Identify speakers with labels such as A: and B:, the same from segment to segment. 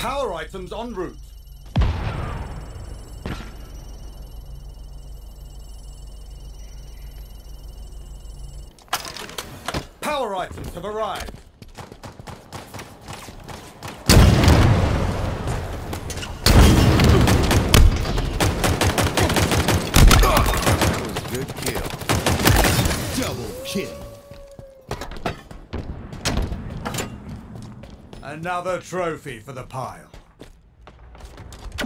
A: Power items en route. Power items have arrived.
B: That was a good kill.
C: Double kill.
A: Another trophy for the pile.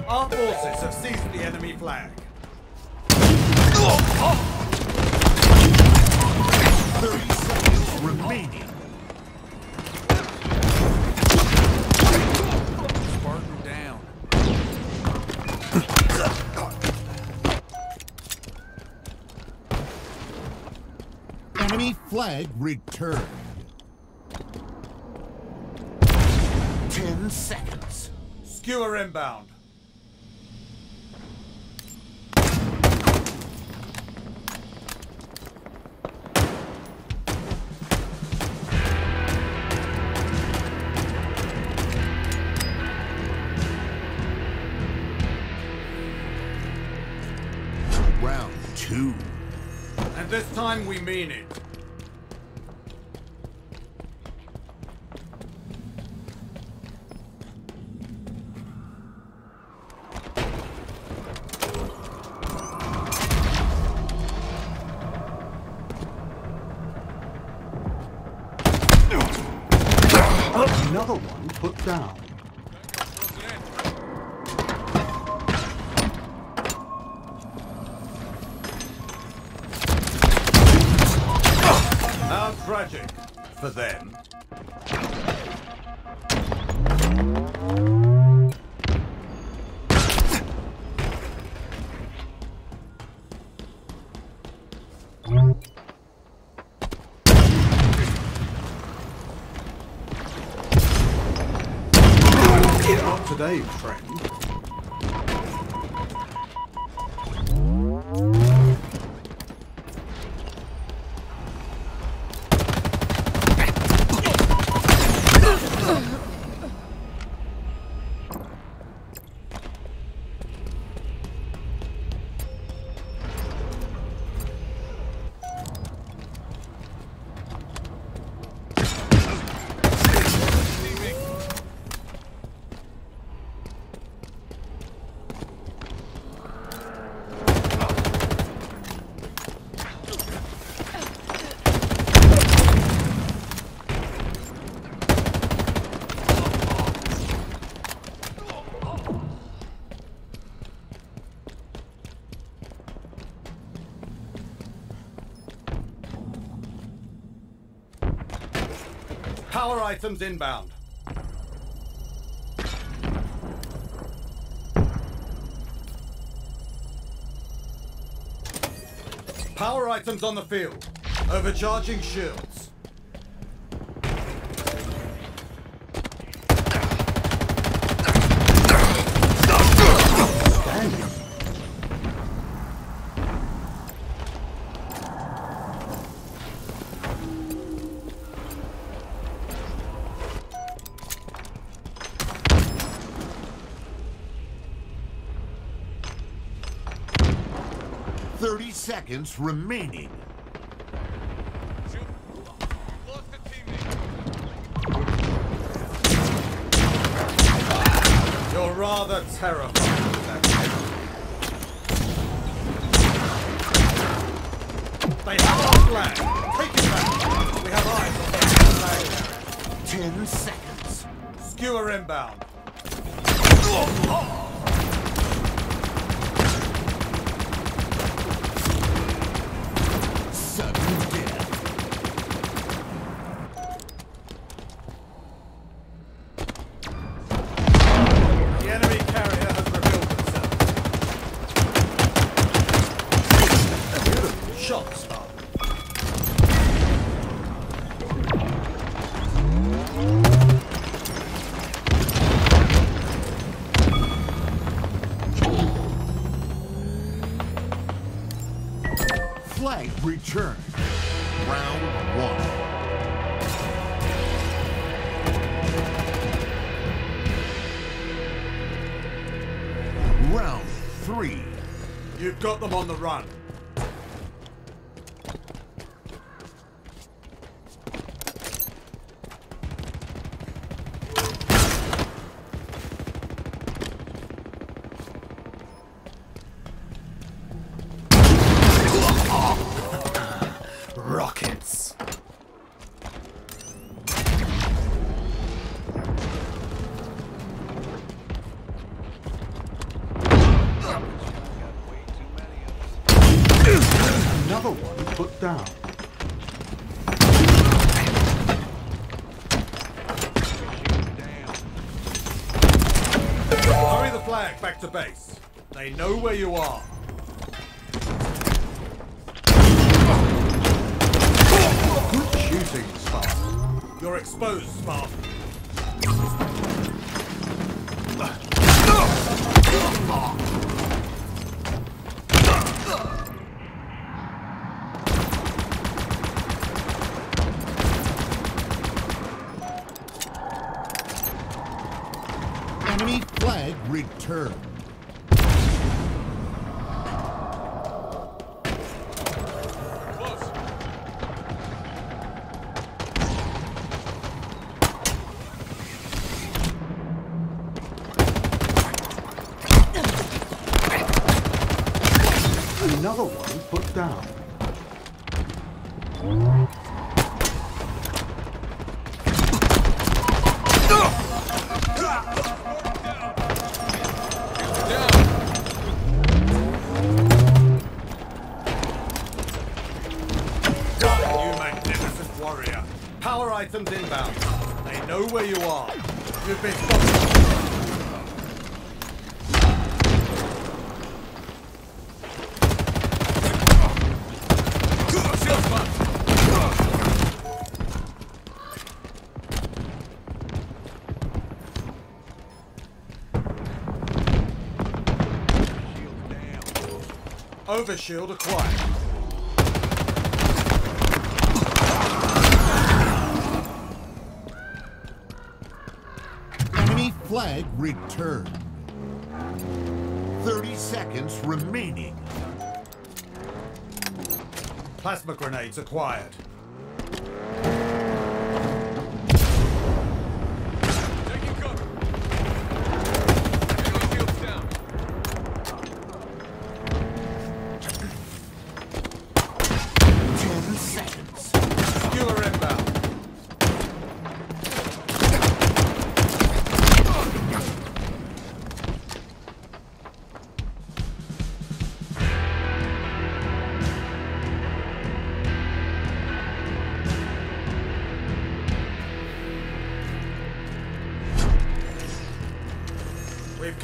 A: Our forces have seized the enemy flag.
C: Thirty seconds remaining.
B: Spartan down.
C: Enemy flag returned. Ten seconds.
A: Skewer inbound.
C: Round two.
A: And this time we mean it.
D: Another one put down.
A: How tragic for them. Not today, friend. Power items inbound. Power items on the field. Overcharging shields.
C: 30 seconds remaining.
A: You're rather terrified. They have our flag. Take it back. We have eyes on that.
C: Ten seconds.
A: Skewer inbound. Oh, oh. Sudden return.
C: Round one. Round three.
A: You've got them on the run. Flag back to base. They know where you are.
D: Good shooting, Spartan.
A: You're exposed, Spartan.
C: Flag
A: items inbound. They know where you are. You've been spotted. Overshield acquired.
C: Enemy flag returned. 30 seconds remaining.
A: Plasma grenades acquired.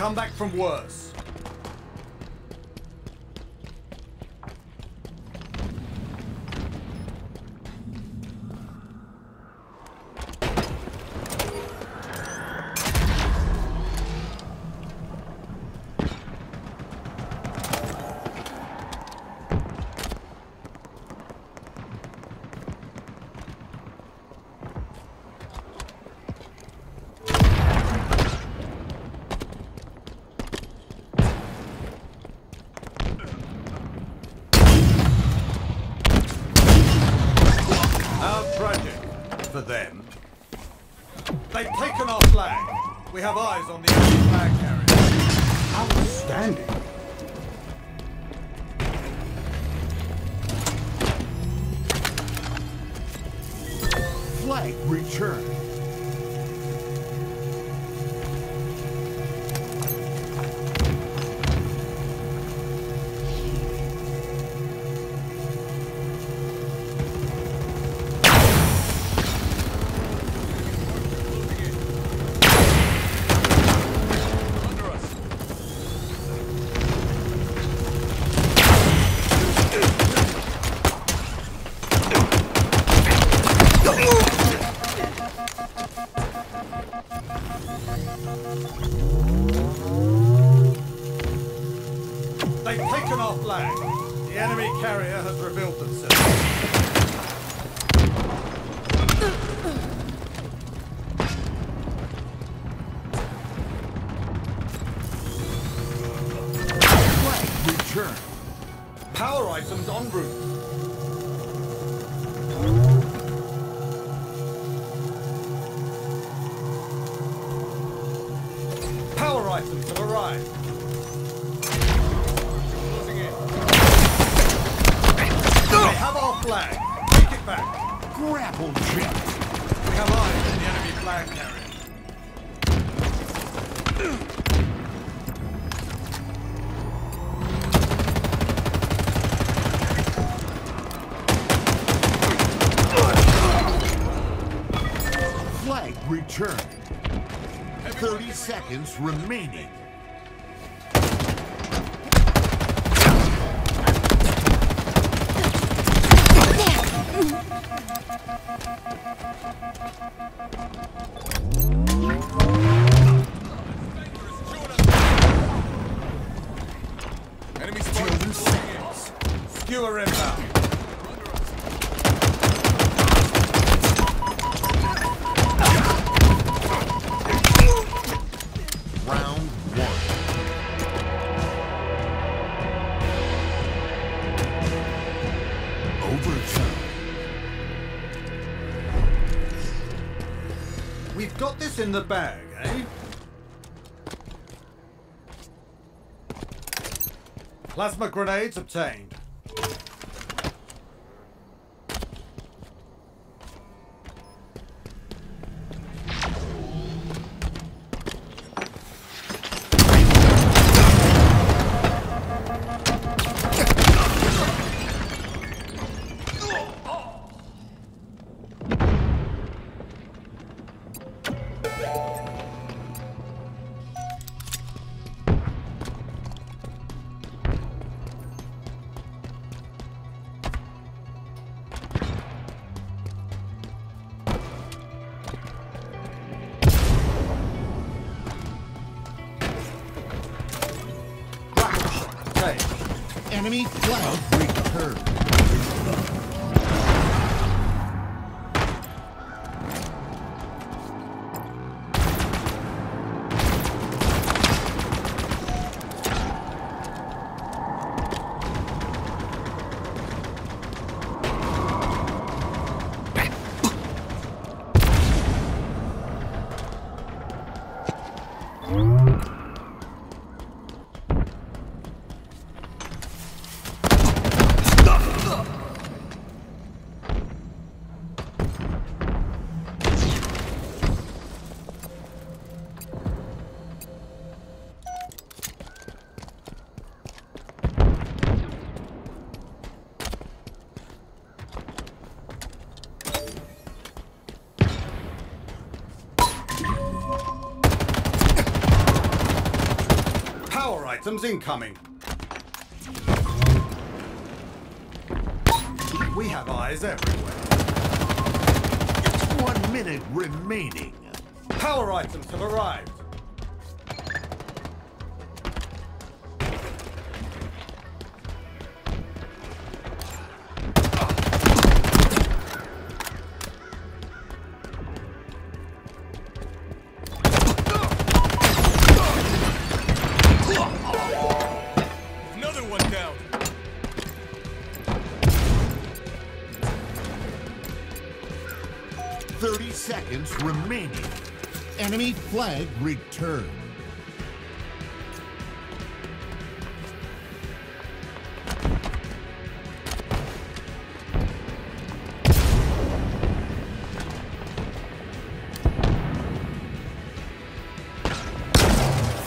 A: Come back from worse. How tragic for them. They've taken our flag. We have eyes on the enemy flag carrier.
D: Outstanding.
C: Flag returned.
A: En route. Power items have arrived.
B: Closing in.
A: We have our flag. Take it back.
C: Grapple jet.
A: We have eyes on the enemy flag carrier.
C: Returned. 30 seconds remaining.
B: Enemy
C: 10
B: spotted.
C: seconds.
A: Skewer inbound. In the bag, eh? Plasma grenades obtained.
C: Enemy flag
A: Items incoming. We have eyes everywhere.
C: One minute remaining.
A: Power items have arrived.
C: Remaining. Enemy flag returned.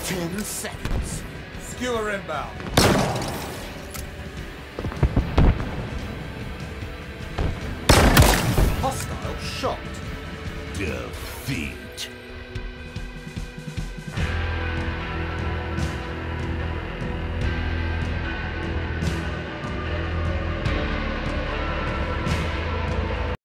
C: Ten seconds.
A: Skewer inbound. Hostile shot.
C: Defeat.